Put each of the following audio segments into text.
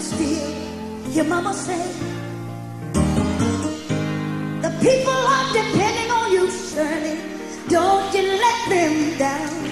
still your mama said the people are depending on you, Shirley. Don't you let them down.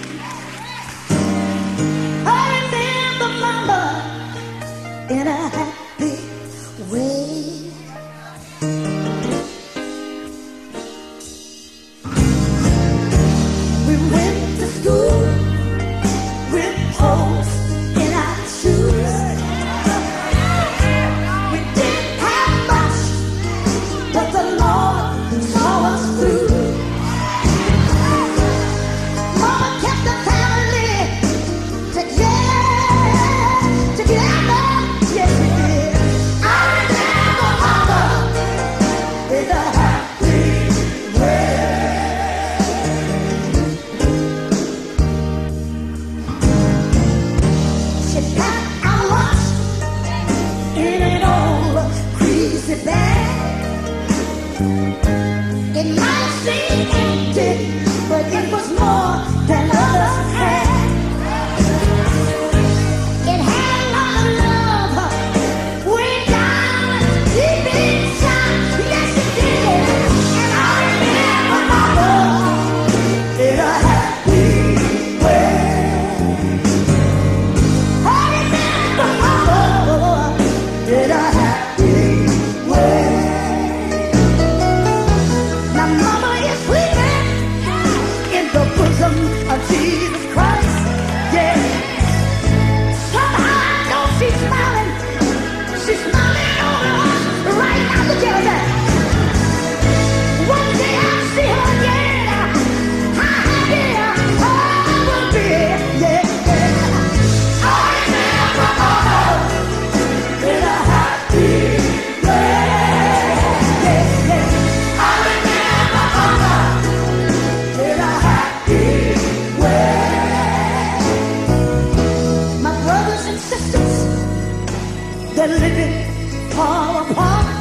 And I see empty. i see Living, paw, paw. apart.